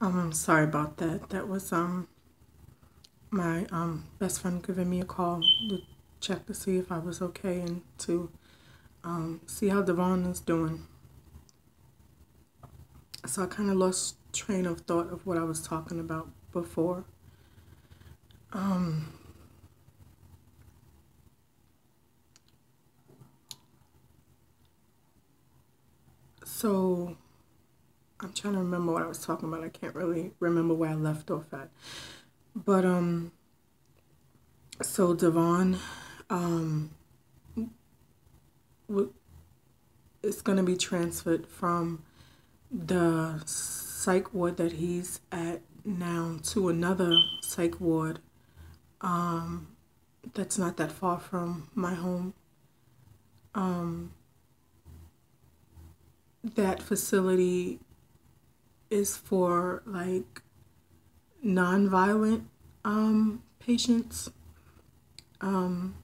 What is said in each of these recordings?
Um, I'm sorry about that. That was um my um best friend giving me a call to check to see if I was okay and to um see how Devon is doing. So I kind of lost train of thought of what I was talking about before. Um so I'm trying to remember what I was talking about. I can't really remember where I left off at. But um so Devon um is going to be transferred from the psych ward that he's at now to another psych ward um that's not that far from my home. Um that facility is for like non-violent um, patients um,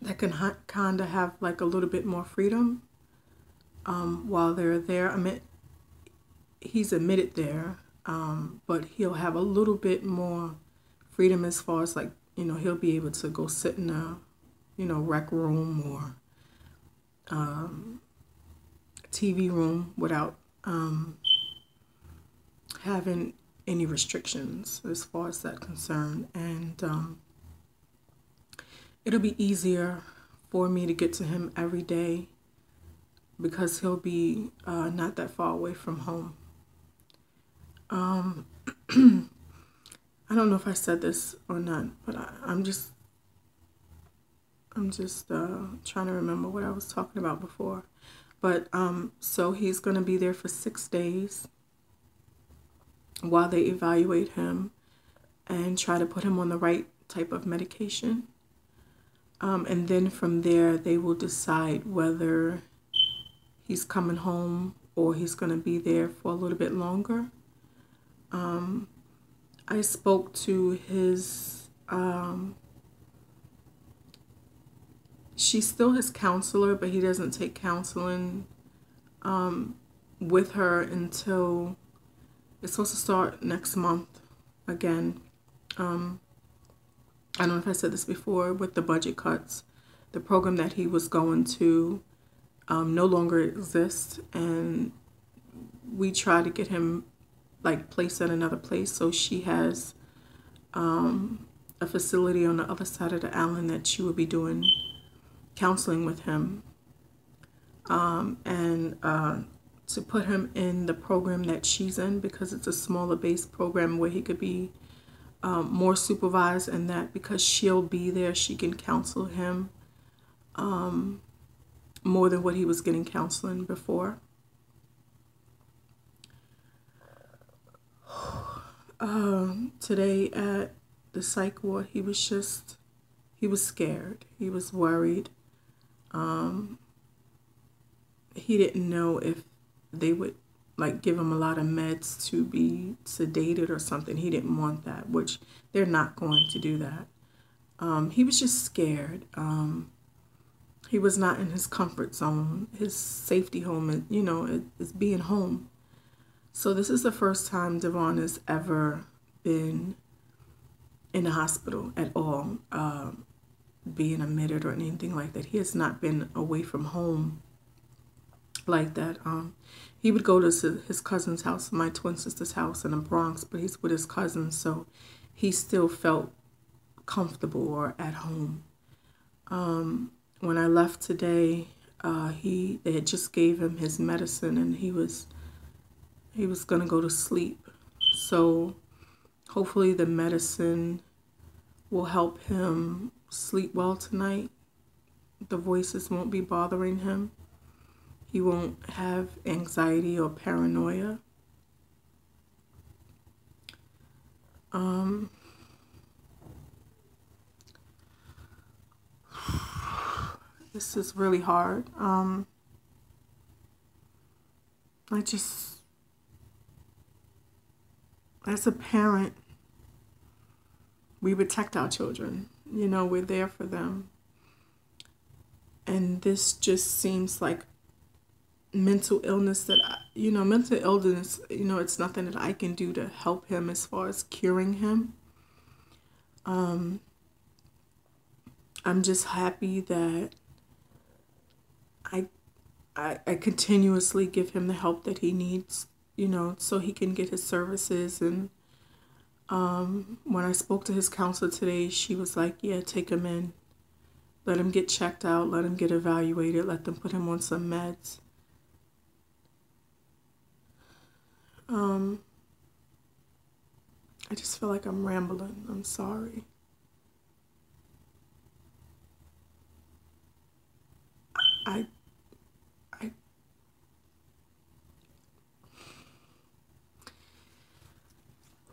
that can ha- kind of have like a little bit more freedom um, while they're there. I mean, he's admitted there, um, but he'll have a little bit more freedom as far as like you know he'll be able to go sit in a you know rec room or um, TV room without um, having any restrictions as far as that concerned. And um, it'll be easier for me to get to him every day because he'll be uh, not that far away from home. Um, I don't know if I said this or not, but I, am just I'm just uh, trying to remember what I was talking about before. But um, so he's going to be there for six days while they evaluate him and try to put him on the right type of medication. Um, and then from there, they will decide whether he's coming home or he's going to be there for a little bit longer. Um, I spoke to his um, she's still his counselor, but he doesn't take counseling um, with her until it's supposed to start next month again. Um, I don't know if I said this before with the budget cuts. The program that he was going to um, no longer exists, and we try to get him like placed at another place. So she has um, a facility on the other side of the island that she will be doing counseling with him um, and uh, to put him in the program that she's in because it's a smaller base program where he could be um, more supervised and that because she'll be there she can counsel him um, more than what he was getting counseling before. Um, today at the psych ward he was just he was scared he was worried um, he didn't know if they would like give him a lot of meds to be sedated or something. He didn't want that, which they're not going to do that. Um, he was just scared. Um, he was not in his comfort zone. His safety home, and you know, is being home. So this is the first time Devon has ever been in the hospital at all. Um, being admitted or anything like that. He has not been away from home like that. Um, he would go to his cousin's house, my twin sister's house in the Bronx, but he's with his cousin, so he still felt comfortable or at home. Um, when I left today, uh, he they had just gave him his medicine and he was he was gonna go to sleep. So hopefully the medicine will help him sleep well tonight. The voices won't be bothering him. He won't have anxiety or paranoia. Um, this is really hard. Um, I just, as a parent, we protect our children. You know, we're there for them. And this just seems like mental illness that I, you know mental illness you know it's nothing that I can do to help him as far as curing him. Um I'm just happy that I I, I continuously give him the help that he needs you know so he can get his services. And um when I spoke to his counselor today she was like yeah take him in. Let him get checked out. Let him get evaluated. Let them put him on some meds Um, I just feel like I'm rambling. I'm sorry. I, I,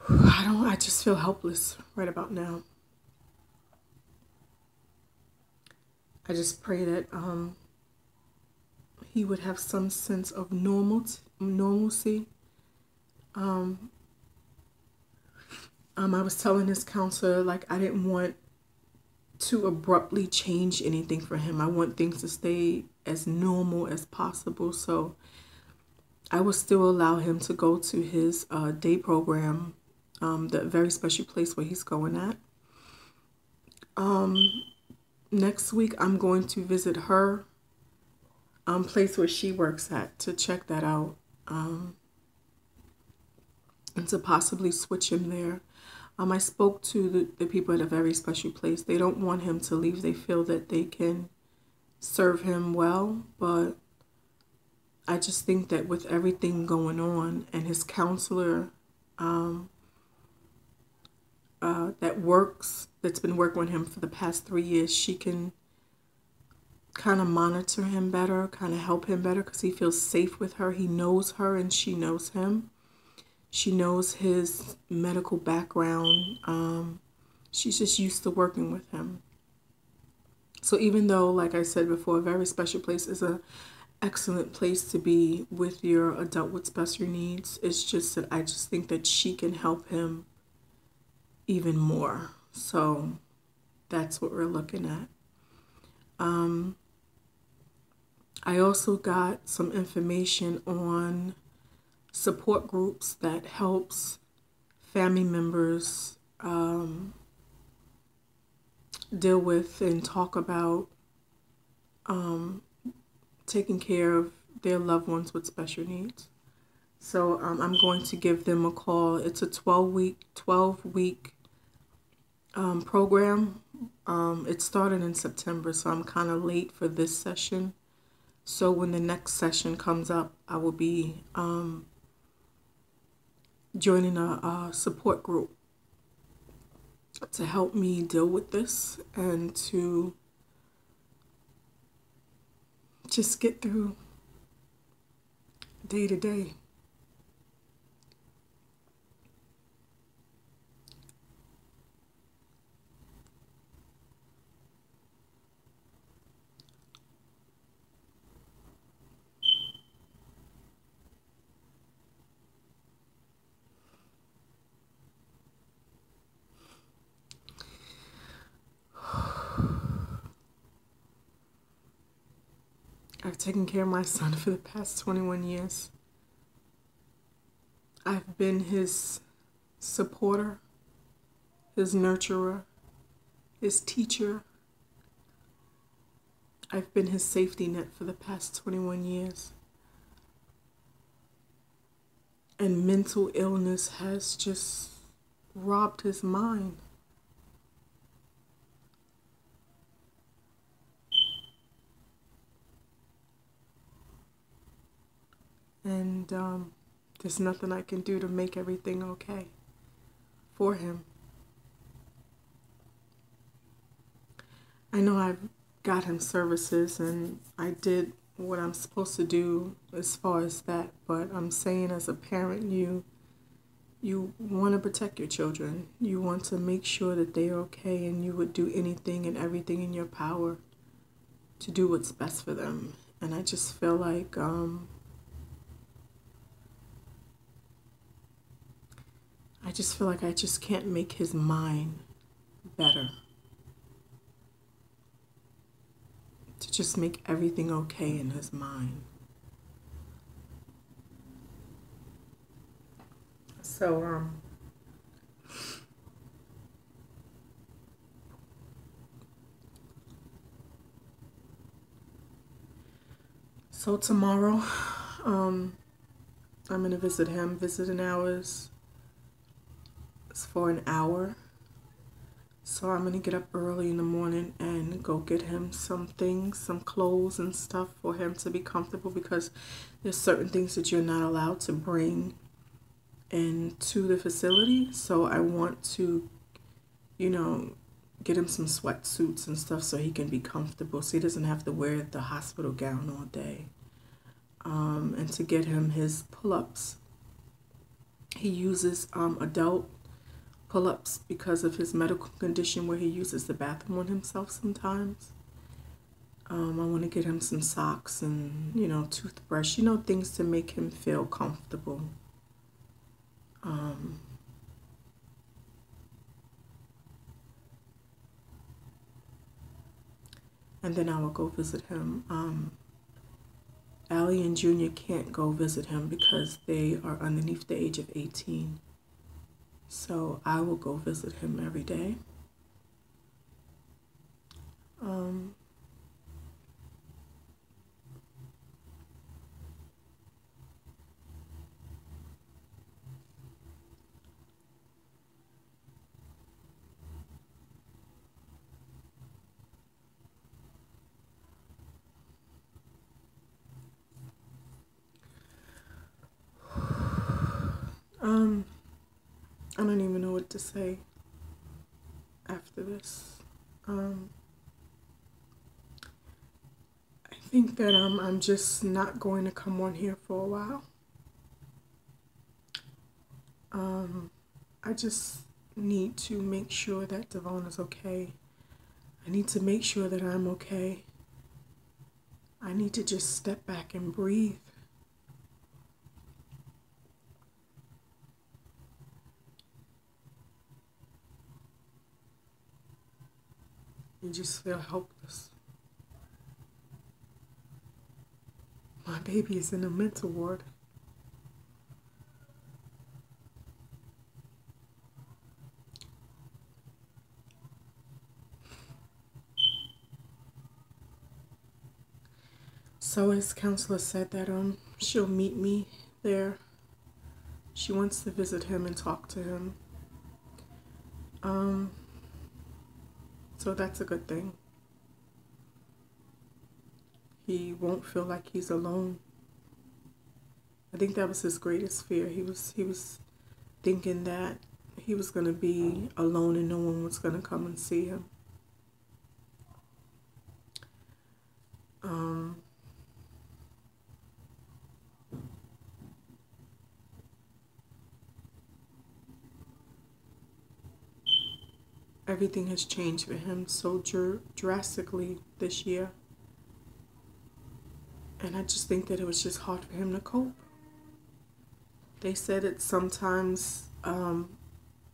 I don't, I just feel helpless right about now. I just pray that um, he would have some sense of normal normalcy um, um, I was telling his counselor, like, I didn't want to abruptly change anything for him. I want things to stay as normal as possible. So I will still allow him to go to his uh, day program, um, the very special place where he's going at. Um, next week, I'm going to visit her um, place where she works at to check that out. Um, and to possibly switch him there. Um, I spoke to the, the people at a very special place. They don't want him to leave. They feel that they can serve him well, but I just think that with everything going on and his counselor um, uh, that works, that's been working with him for the past three years, she can kind of monitor him better, kind of help him better because he feels safe with her. He knows her and she knows him. She knows his medical background. Um, she's just used to working with him. So even though, like I said before, a very special place is a excellent place to be with your adult with special needs. It's just that I just think that she can help him even more. So that's what we're looking at. Um, I also got some information on support groups that helps family members um, deal with and talk about um, taking care of their loved ones with special needs. So um, I'm going to give them a call. It's a 12 week 12 week um, program. Um, it started in September, so I'm kind of late for this session. So when the next session comes up, I will be um, joining a, a support group to help me deal with this and to just get through day to day. Taken care of my son for the past 21 years. I've been his supporter, his nurturer, his teacher. I've been his safety net for the past 21 years. And mental illness has just robbed his mind. And um, there's nothing I can do to make everything okay for him. I know I've got him services and I did what I'm supposed to do as far as that, but I'm saying as a parent, you you want to protect your children. You want to make sure that they're okay and you would do anything and everything in your power to do what's best for them. And I just feel like um, I just feel like I just can't make his mind better. To just make everything okay in his mind. So, um, so tomorrow, um, I'm gonna visit him, visiting hours for an hour. So I'm going to get up early in the morning and go get him some things, some clothes and stuff for him to be comfortable because there's certain things that you're not allowed to bring into the facility. So I want to, you know, get him some sweatsuits and stuff so he can be comfortable so he doesn't have to wear the hospital gown all day. Um, and to get him his pull-ups. He uses um, adult pull-ups because of his medical condition where he uses the bathroom on himself sometimes. Um, I want to get him some socks and, you know, toothbrush, you know, things to make him feel comfortable. Um, and then I will go visit him. Um, Allie and Junior can't go visit him because they are underneath the age of 18. So I will go visit him every day. Um, um, to say after this. Um, I think that um, I'm just not going to come on here for a while. Um, I just need to make sure that Devon is okay. I need to make sure that I'm okay. I need to just step back and breathe. You just feel helpless. My baby is in a mental ward. So his counselor said that um she'll meet me there. She wants to visit him and talk to him. Um so that's a good thing. He won't feel like he's alone. I think that was his greatest fear. He was he was thinking that he was going to be alone and no one was going to come and see him. Everything has changed for him so dr- drastically this year. And I just think that it was just hard for him to cope. They said that sometimes um,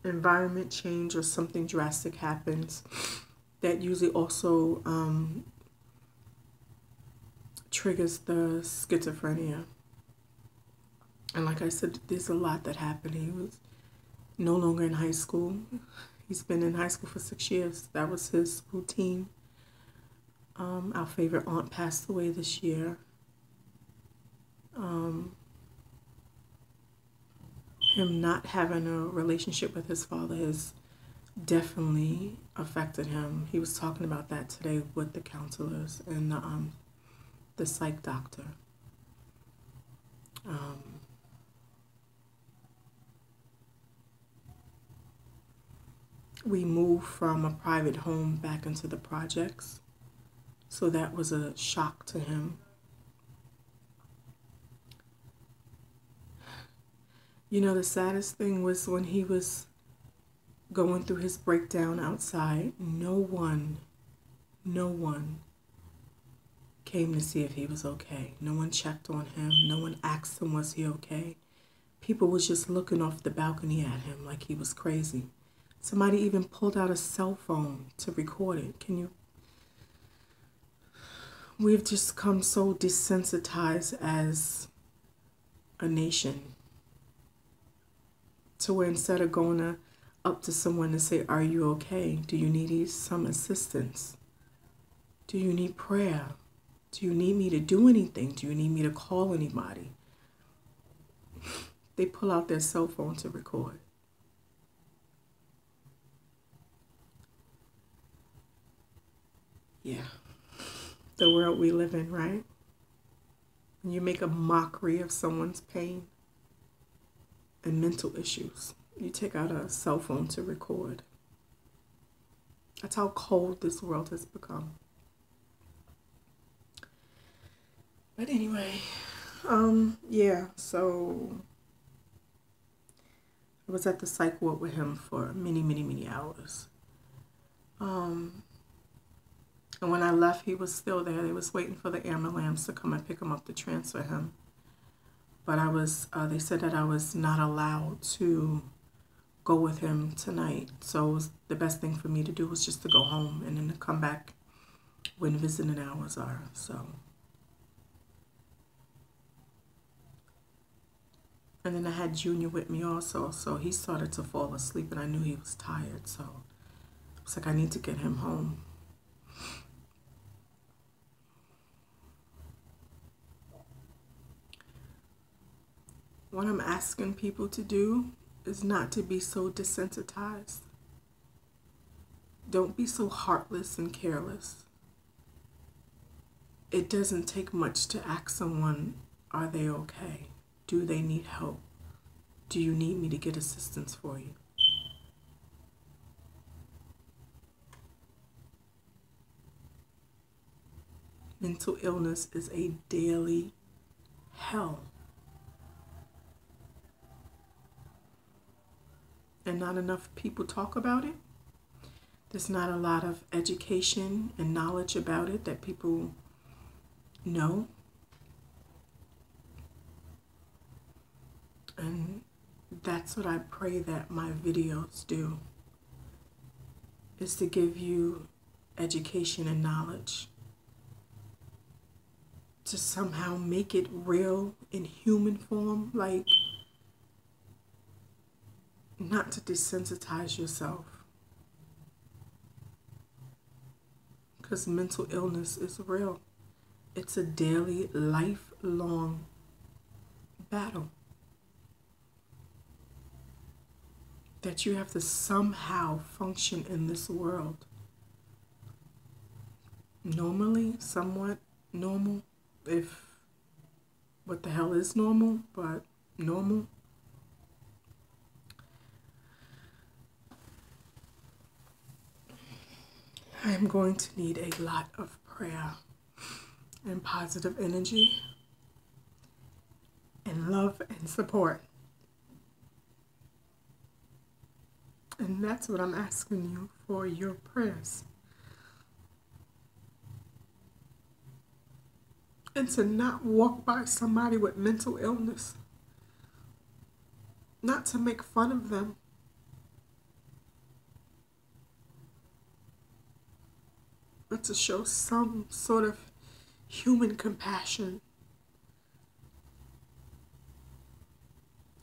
environment change or something drastic happens that usually also um, triggers the schizophrenia. And like I said, there's a lot that happened. He was no longer in high school. He's been in high school for six years. That was his routine. Um, our favorite aunt passed away this year. Um, him not having a relationship with his father has definitely affected him. He was talking about that today with the counselors and the, um, the psych doctor. Um, we moved from a private home back into the projects. So that was a shock to him. You know, the saddest thing was when he was going through his breakdown outside, no one, no one came to see if he was okay. No one checked on him. No one asked him, was he okay? People was just looking off the balcony at him like he was crazy. Somebody even pulled out a cell phone to record it. Can you? We've just come so desensitized as a nation. To where instead of going to, up to someone to say, Are you okay? Do you need some assistance? Do you need prayer? Do you need me to do anything? Do you need me to call anybody? They pull out their cell phone to record. Yeah. The world we live in, right? You make a mockery of someone's pain and mental issues, you take out a cell phone to record. That's how cold this world has become. But anyway, um, yeah, so I was at the psych ward with him for many, many, many hours. Um, and when I left, he was still there. They was waiting for the ambulance to come and pick him up to transfer him. But I was, uh, they said that I was not allowed to go with him tonight. So the best thing for me to do was just to go home and then to come back when visiting hours are. So. And then I had Junior with me also, so he started to fall asleep and I knew he was tired, so I was like, I need to get him home. What I'm asking people to do is not to be so desensitized. Don't be so heartless and careless. It doesn't take much to ask someone, are they okay? Do they need help? Do you need me to get assistance for you? Mental illness is a daily hell. And not enough people talk about it. There's not a lot of education and knowledge about it that people know. And that's what I pray that my videos do is to give you education and knowledge to somehow make it real in human form like not to desensitize yourself because mental illness is real it's a daily lifelong battle that you have to somehow function in this world. Normally, somewhat normal, if what the hell is normal, but normal. I am going to need a lot of prayer and positive energy and love and support. And that's what I'm asking you for your prayers. And to not walk by somebody with mental illness, not to make fun of them. But to show some sort of human compassion.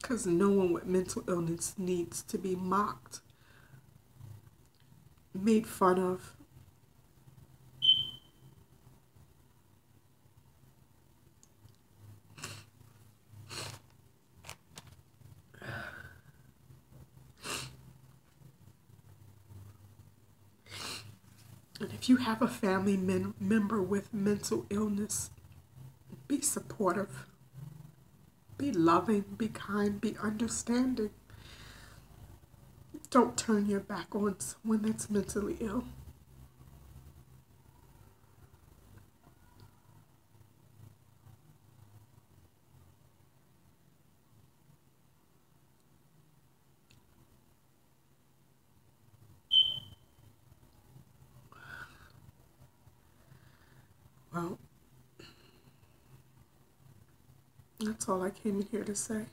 Because no one with mental illness needs to be mocked made fun of. And if you have a family member with mental illness, be supportive, be loving, be kind, be understanding. Don't turn your back on someone that's mentally ill. Well, that's all I came in here to say.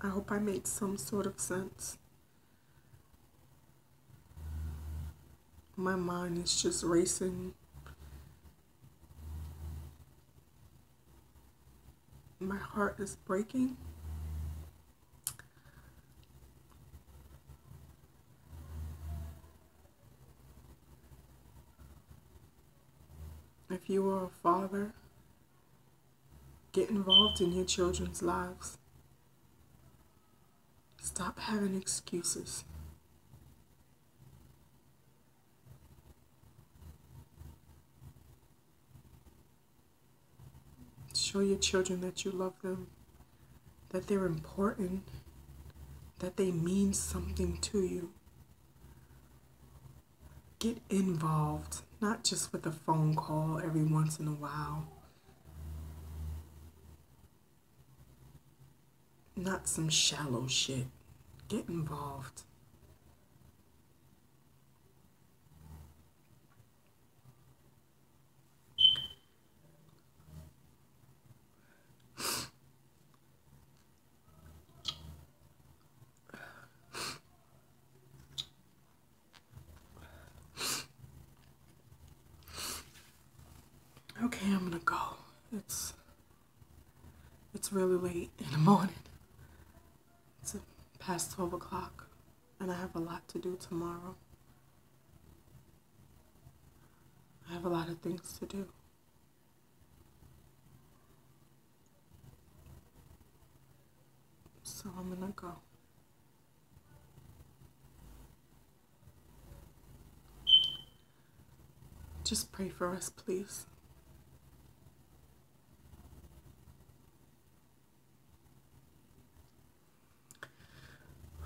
I hope I made some sort of sense. My mind is just racing. my heart is breaking. If you are a father, get involved in your children's lives. Stop having excuses. Show your children that you love them, that they're important, that they mean something to you. Get involved, not just with a phone call every once in a while. Not some shallow shit. Get involved. Okay, I'm gonna go. It's it's really late in the morning. It's past twelve o'clock, and I have a lot to do tomorrow. I have a lot of things to do. So I'm gonna go. Just pray for us, please.